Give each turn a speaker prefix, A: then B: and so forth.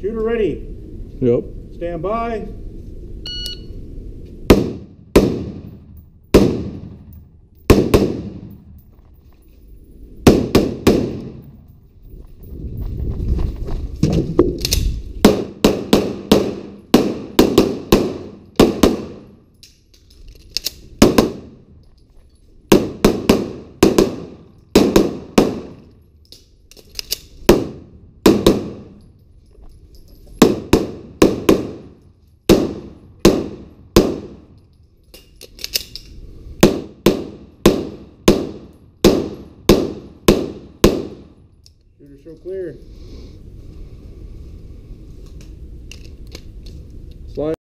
A: Shooter ready.
B: Yep.
A: Stand by. Shooter show clear.